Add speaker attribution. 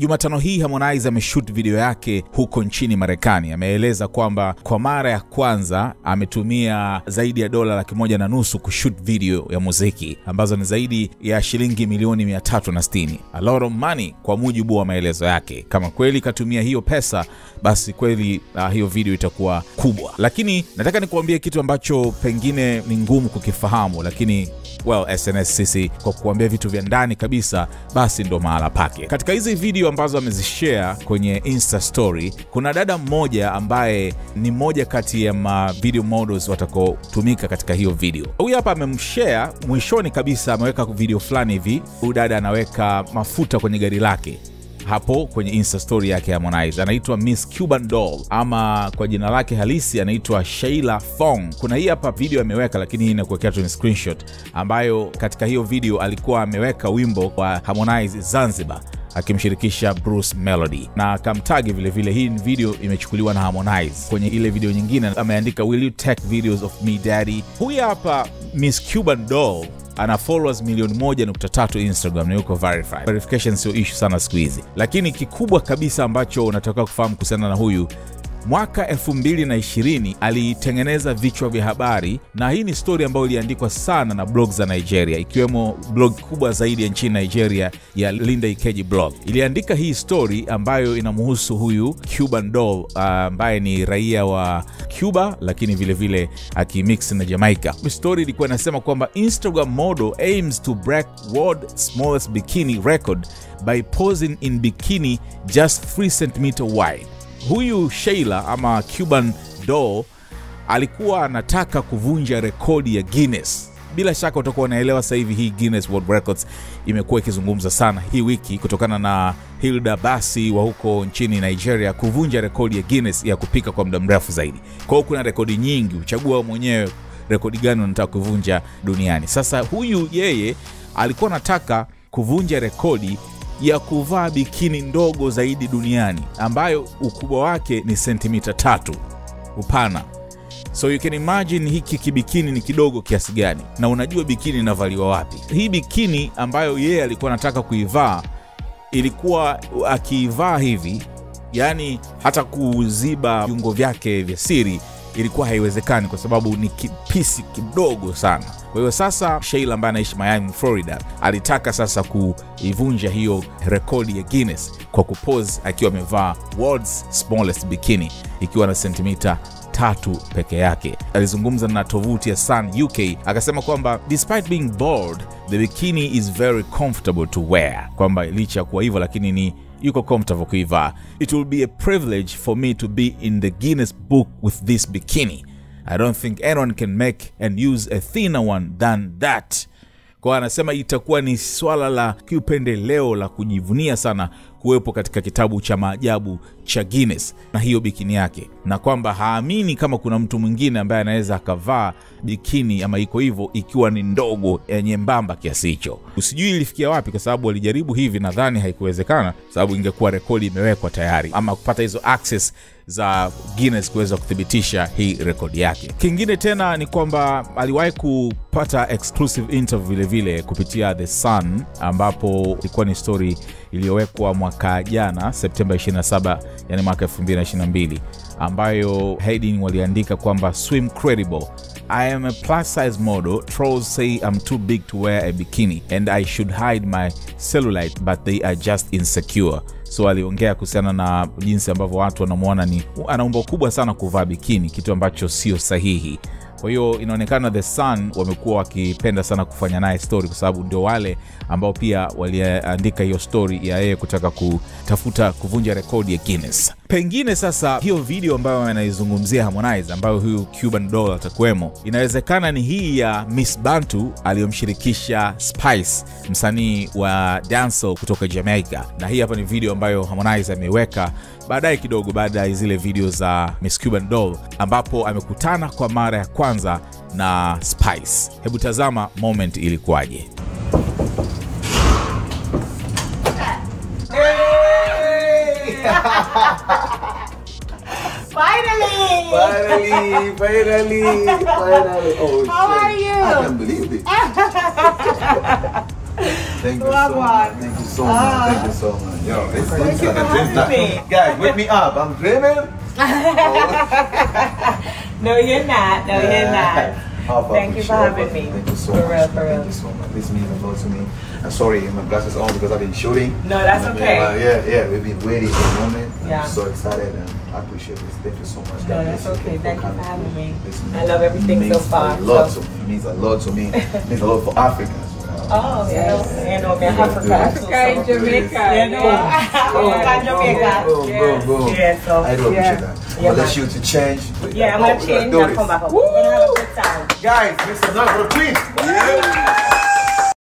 Speaker 1: Jumatano hii Harmonize ameshoot video yake huko nchini Marekani. Ameeleza kwamba kwa mara ya kwanza ametumia zaidi ya dola laki moja na nusu kushoot video ya muziki ambazo ni zaidi ya shilingi milioni 360. A lot of money kwa mujibu wa maelezo yake. Kama kweli katumia hiyo pesa, basi kweli uh, hiyo video itakuwa kubwa. Lakini nataka nikuambie kitu ambacho pengine ni ngumu kukifahamu, lakini well, SNS sisi kwa kuambia vitu vya ndani kabisa, basi ndo mahala pake. Katika hizi video ambazo amezishare kwenye Insta story, kuna dada mmoja ambaye ni mmoja kati ya ma video models watakaotumika katika hiyo video. Huyu hapa amemshare mwishoni kabisa, ameweka video fulani hivi, huyu dada anaweka mafuta kwenye gari lake hapo kwenye insta story yake ya Harmonize. Anaitwa Miss Cuban Doll ama kwa jina lake halisi anaitwa Sheila Fong. Kuna hii hapa video ameweka, lakini hii inakuwekea tu screenshot, ambayo katika hiyo video alikuwa ameweka wimbo wa Harmonize Zanzibar akimshirikisha Bruce Melody na akamtagi vilevile. Hii video imechukuliwa na Harmonize. Kwenye ile video nyingine ameandika will you take videos of me daddy. Huyu hapa Miss Cuban Doll ana followers milioni moja nukta tatu Instagram na yuko verified. Verification sio issue sana siku hizi, lakini kikubwa kabisa ambacho unatakiwa kufahamu kuhusiana na huyu mwaka 2020 aliitengeneza vichwa vya habari, na hii ni stori ambayo iliandikwa sana na blog za Nigeria, ikiwemo blog kubwa zaidi ya nchini Nigeria ya Linda Ikeji blog. Iliandika hii stori ambayo inamhusu huyu Cuban Doll ambaye ni raia wa Cuba, lakini vilevile akimix na Jamaica. Stori ilikuwa inasema kwamba Instagram model aims to break world smallest bikini record by posing in bikini just 3 cm wide. Huyu Sheila ama Cuban Doll alikuwa anataka kuvunja rekodi ya Guinness. Bila shaka utakuwa unaelewa sasa hivi hii Guinness World Records imekuwa ikizungumza sana hii wiki kutokana na Hilda Basi wa huko nchini Nigeria kuvunja rekodi ya Guinness ya kupika kwa muda mrefu zaidi. Kwa kuna rekodi nyingi, uchagua mwenyewe rekodi gani unataka kuvunja duniani. Sasa huyu yeye alikuwa anataka kuvunja rekodi ya kuvaa bikini ndogo zaidi duniani ambayo ukubwa wake ni sentimita tatu upana. So you can imagine hiki kibikini ni kidogo kiasi gani, na unajua bikini inavaliwa wapi. Hii bikini ambayo yeye alikuwa anataka kuivaa ilikuwa akiivaa hivi, yani hata kuziba viungo vyake vya siri ilikuwa haiwezekani kwa sababu ni kipisi kidogo sana. Kwa hiyo sasa Sheila ambaye anaishi Miami, Florida, alitaka sasa kuivunja hiyo rekodi ya Guinness kwa kupose akiwa amevaa world's smallest bikini ikiwa na sentimita tatu peke yake. Alizungumza na tovuti ya Sun UK akasema kwamba despite being bold the bikini is very comfortable to wear, kwamba licha ya kuwa hivyo lakini ni yuko comfortable kuivaa. It will be a privilege for me to be in the Guinness book with this bikini. I don't think anyone can make and use a thinner one than that. Kwa anasema itakuwa ni swala la kiupendeleo la kujivunia sana kuwepo katika kitabu cha maajabu cha Guinness na hiyo bikini yake, na kwamba haamini kama kuna mtu mwingine ambaye anaweza akavaa bikini ama iko hivyo ikiwa ni ndogo ya nyembamba kiasi hicho. Usijui ilifikia wapi, kwa sababu walijaribu hivi, nadhani haikuwezekana, sababu ingekuwa rekodi imewekwa tayari, ama kupata hizo access za Guinness kuweza kuthibitisha hii rekodi yake. Kingine tena ni kwamba aliwahi kupata exclusive interview vilevile kupitia The Sun, ambapo ilikuwa ni stori iliyowekwa mwaka jana Septemba 27, yani mwaka 2022, ambayo heading waliandika kwamba swim credible I am a plus size model. Trolls say I'm too big to wear a bikini and I should hide my cellulite but they are just insecure. So aliongea kuhusiana na jinsi ambavyo watu wanamwona ni ana umbo kubwa sana kuvaa bikini, kitu ambacho sio sahihi. Kwa hiyo inaonekana The Sun wamekuwa wakipenda sana kufanya naye story, kwa sababu ndio wale ambao pia waliandika hiyo story ya yeye kutaka kutafuta kuvunja rekodi ya Guinness. Pengine sasa hiyo video ambayo anaizungumzia Harmonize, ambayo huyu Cuban Doll atakuwemo, inawezekana ni hii ya Miss Bantu aliyomshirikisha Spice, msanii wa dancehall kutoka Jamaica, na hii hapa ni video ambayo Harmonize ameiweka baadaye kidogo baada ya zile video za Miss Cuban Doll ambapo amekutana kwa mara ya kwanza na Spice. Hebu tazama moment ilikuwaje.
Speaker 2: Finally!
Speaker 3: Finally, finally. Oh,
Speaker 2: How
Speaker 3: shit.
Speaker 2: are you?
Speaker 3: I can't believe it. Thank you so much. Thank you so much.
Speaker 2: Ah.
Speaker 3: Thank you so much. Yo, this looks like a dream time.
Speaker 2: me.
Speaker 3: Guys, wake me up. I'm dreaming.
Speaker 2: No, you're not. No, you're not. Thank you for having me.
Speaker 3: Thank you so
Speaker 2: For
Speaker 3: much.
Speaker 2: real, for
Speaker 3: Thank
Speaker 2: real.
Speaker 3: you so much. This means a lot to me. I'm sorry, my glasses on because I've been shooting.
Speaker 2: No, that's
Speaker 3: And,
Speaker 2: okay.
Speaker 3: uh, yeah, yeah, we've been waiting for a moment.
Speaker 2: Yeah.
Speaker 3: I'm so excited and I appreciate this. Thank you so much.
Speaker 2: No,
Speaker 3: God
Speaker 2: that's okay. Thank you for having me. I love everything so
Speaker 3: means
Speaker 2: far,
Speaker 3: A lot
Speaker 2: so-
Speaker 3: to me. It means a lot to me. it means a lot for Africans.
Speaker 2: Oh, yes. And no, man, Africa. Africa,
Speaker 4: Jamaica.
Speaker 2: Yeah, no. Africa, Jamaica.
Speaker 3: Boom, boom, boom.
Speaker 2: Yeah, so.
Speaker 3: I do appreciate that.
Speaker 2: Yeah,
Speaker 3: I'll let you to change.
Speaker 2: Yeah, I'm going
Speaker 3: to
Speaker 2: change and come back up. We're going to have a good time.
Speaker 3: Guys, this is not for the please.